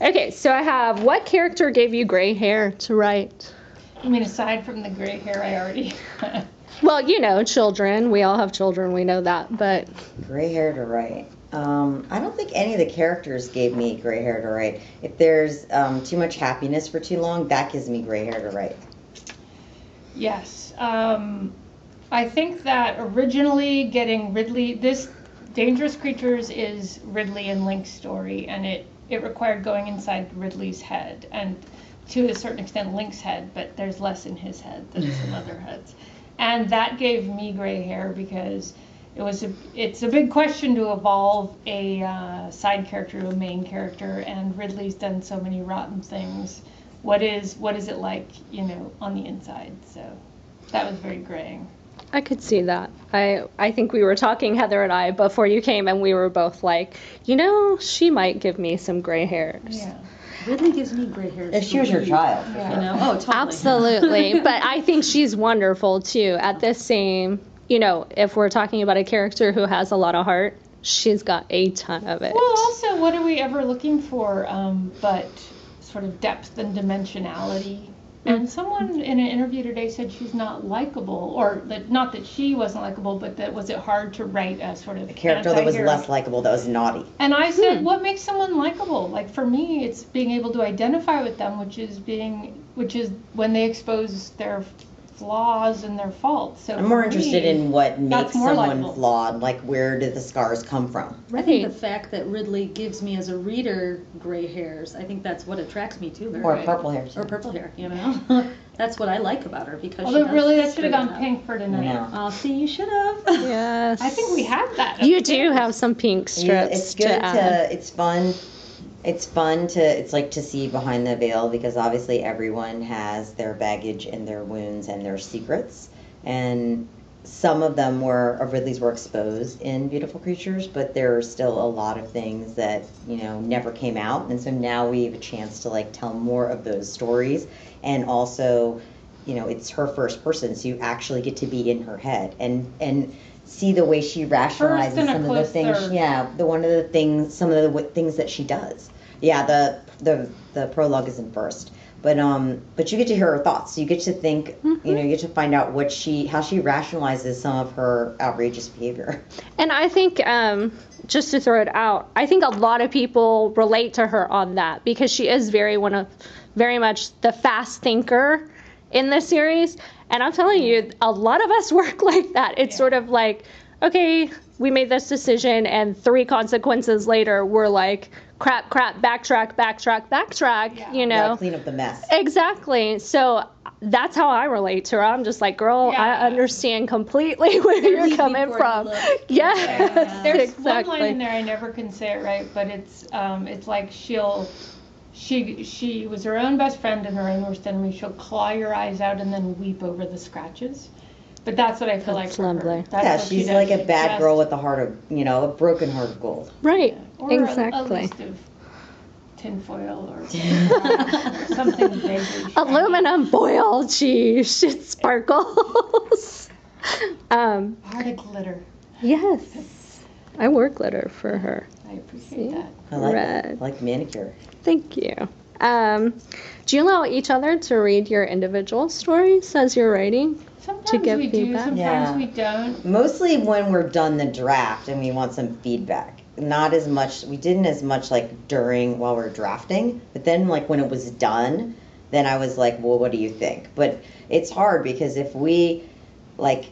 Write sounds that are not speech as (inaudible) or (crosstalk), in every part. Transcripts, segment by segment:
Okay, so I have what character gave you gray hair to write? I mean, aside from the gray hair, I already. Well, you know, children. We all have children. We know that. But Gray hair to write. Um, I don't think any of the characters gave me gray hair to write. If there's um, too much happiness for too long, that gives me gray hair to write. yes. Um, I think that originally getting Ridley, this Dangerous Creatures is Ridley and Link's story, and it, it required going inside Ridley's head and to a certain extent Link's head, but there's less in his head than (laughs) some other heads. And that gave me gray hair because it was a, it's a big question to evolve a uh, side character to a main character, and Ridley's done so many rotten things. What is what is it like, you know, on the inside? So that was very graying. I could see that. I I think we were talking Heather and I before you came, and we were both like, you know, she might give me some gray hairs. Yeah. Ridley gives me gray hairs. If she was your child. weeks, Yeah. You know? Oh, totally. Absolutely. (laughs) but I think she's wonderful too. At the same, you know, if we're talking about a character who has a lot of heart, she's got a ton of it. Well, also, what are we ever looking for um, but sort of depth and dimensionality? And mm-hmm. someone in an interview today said she's not likable, or that not that she wasn't likable, but that was it hard to write a sort of A character that was less likable, that was naughty. And I said, hmm. what makes someone likable? Like for me, it's being able to identify with them, which is being, which is when they expose their flaws and their faults. So I'm more for interested in what makes more someone likable. flawed. Like, where did the scars come from? I think the fact that Ridley gives me as a reader gray hairs, I think that's what attracts me to her. Or Right. purple hair. Or purple hair, you know? (laughs) that's what I like about her because she Although does really, that should have gone up. pink for tonight. Yeah. Oh, see, you should have. (laughs) Yes. I think we have that. You do have some pink strips Yeah, it's good to to, add. it's fun. It's fun to, it's like to see behind the veil because obviously everyone has their baggage and their wounds and their secrets. And some of them were, of Ridley's were exposed in Beautiful Creatures, but there are still a lot of things that, you know, never came out. And so now we have a chance to like tell more of those stories. And also, you know, it's her first person, so you actually get to be in her head and, and, see the way she rationalizes some of the things. third. Yeah, the one of the things, some of the things that she does. Yeah, the the the prologue isn't first, but um, but you get to hear her thoughts. You get to think. You know, you get to find out what she, how she rationalizes some of her outrageous behavior. And I think, um, just to throw it out, I think a lot of people relate to her on that because she is very one of, very much the fast thinker in this series. And I'm telling you, a lot of us (laughs) work like that. It's Yeah. sort of like, okay, we made this decision, and three consequences later, we're like, crap, crap, backtrack, backtrack, backtrack. Yeah. You Yeah, know. clean up the mess. Exactly. So that's how I relate to her. I'm just like, girl, Yeah. I understand completely (laughs) where you're coming from. you look. (laughs) Yeah, Yeah. There's exactly. one line in there I never can say it right, but it's um, it's like she'll she she was her own best friend and her own worst enemy. She'll claw your eyes out and then weep over the scratches. But that's what I feel like for her. lovely. That's yeah, what she she's does. like a She bad just- girl with a heart of, you know, a broken heart of gold. Right. or a- A, exactly. list of tinfoil or (laughs) something vaguely. (laughs) Aluminum foil, geez, it sparkles. (laughs) um, Heart of glitter. yes, I wore glitter for her. I appreciate See? that. I like Red. it. I like manicure. Thank you. Um, do you allow each other to read your individual stories as you're writing? Sometimes give we do, feedback? sometimes Yeah. we don't. Mostly when we're done the draft and we want some feedback. Not as much, we didn't as much like during while we are drafting, but then like when it was done, then I was like, well, what do you think? But it's hard because if we like,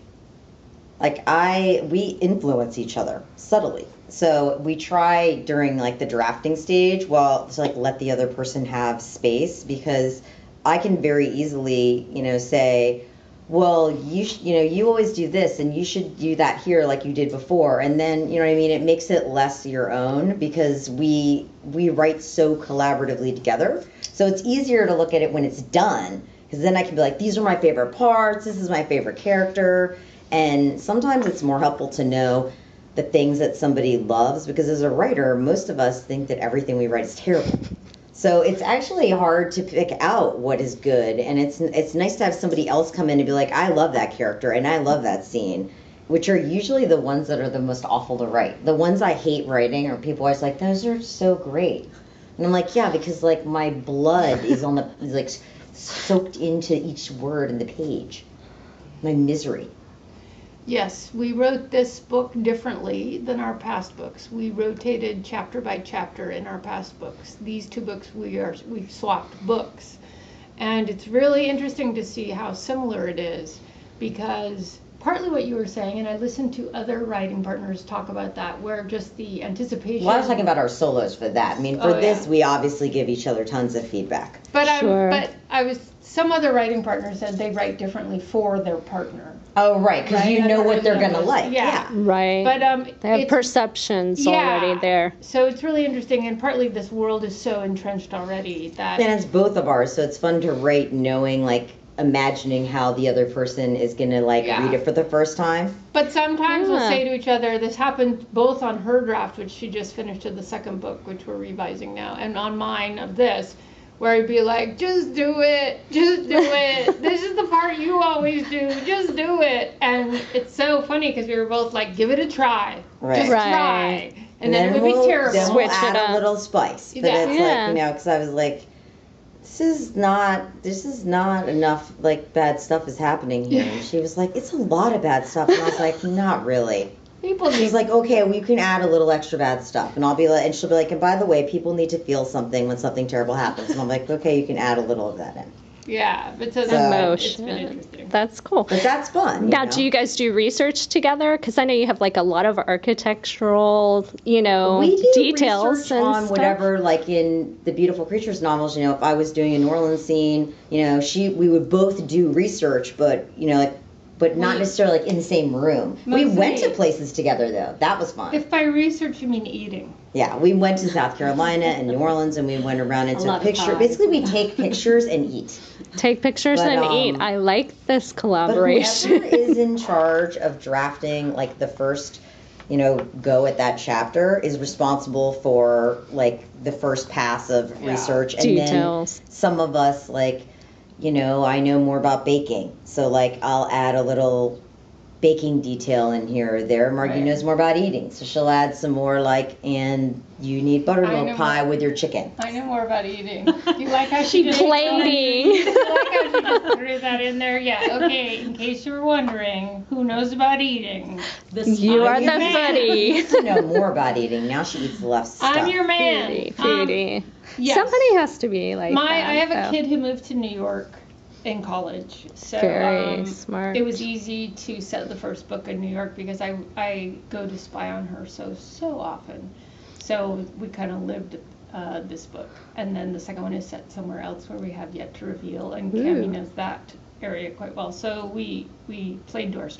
like I, we influence each other subtly. So we try during like the drafting stage, well, to like let the other person have space because I can very easily, you know, say, well, you sh- you know, you always do this, and you should do that here like you did before, and then you know what I mean. It makes it less your own because we we write so collaboratively together. So it's easier to look at it when it's done because then I can be like, these are my favorite parts. This is my favorite character, and sometimes it's more helpful to know the things that somebody loves because as a writer, most of us think that everything we write is terrible. So it's actually hard to pick out what is good, and it's it's nice to have somebody else come in and be like, I love that character and I love that scene, which are usually the ones that are the most awful to write. The ones I hate writing are people always like, those are so great. And I'm like, yeah, because like my blood is on the is (laughs) like soaked into each word in the page. My misery. Yes, we wrote this book differently than our past books. We rotated chapter by chapter in our past books. These two books we are we've swapped books. And it's really interesting to see how similar it is because partly what you were saying and I listened to other writing partners talk about that where just the anticipation Well, I was talking about our solos for that. I mean, for Oh, this, yeah. we obviously give each other tons of feedback. But Sure. I but I was some other writing partners said they write differently for their partner. Oh, right, because Right, you know what they're gonna like. yeah. Right. But um they have perceptions Yeah. already there. So it's really interesting, and partly this world is so entrenched already that And it's both of ours, so it's fun to write knowing, like, imagining how the other person is gonna like Yeah. read it for the first time. But sometimes we'll say to each other, this happened both on her draft, which she just finished of the second book, which we're revising now, and on mine of this, where I'd be like, just do it, just do it. this is the part you always do, just do it. And it's so funny because we were both like, give it a try, Right. just Right. try. And, then, it would we'll, be terrible. Then we'll Switch it add up. a little spice. But Yeah. it's Yeah. like, you know, because I was like, this is not, this is not enough, like, bad stuff is happening here. (laughs) And she was like, it's a lot of bad stuff. And I was like, not really. People She's like, okay, we can add a little extra bad stuff. And I'll be like, and she'll be like, and by the way, people need to feel something when something terrible happens. And I'm like, okay, you can add a little of that in. yeah, but so So- that's it's been Emotion. That's cool. But that's fun. Now, know? do you guys do research together? Because I know you have like a lot of architectural, you know, we do details and on stuff. whatever like in the beautiful creatures novels you know if i was doing a new orleans scene you know she we would both do research but you know like but not We- necessarily like in the same room we went to places together though that was fun If by research you mean eating. yeah we went to south carolina and new orleans and we went around and took pictures basically we take (laughs) pictures and eat Take pictures But, and um, eat. I like this but collaboration. whoever (laughs) is in charge of drafting like the first you know go at that chapter is responsible for like the first pass of Yeah. research and then some of us like you know i know more about baking. So like i'll add a little baking detail in here or there margie Right. knows more about eating so she'll add some more like and you need buttermilk pie more- with your chicken I know more about eating. Do (laughs) you like how she just Plating. You like how she just (laughs) threw that in there? Yeah. Okay. In case you were wondering, who knows about eating? This You are fine the man. buddy. to know more about eating now she eats less (laughs) stuff I'm your man. Foodie, Um, yes. Somebody has to be like My, that, I have a kid who moved to New York in college, so Very um, smart. it was easy to set the first book in New York because I I go to spy on her so so often, so we kind of lived uh, this book, and then the second one is set somewhere else where we have yet to reveal, and Kami knows that area quite well, so we we played to our strengths.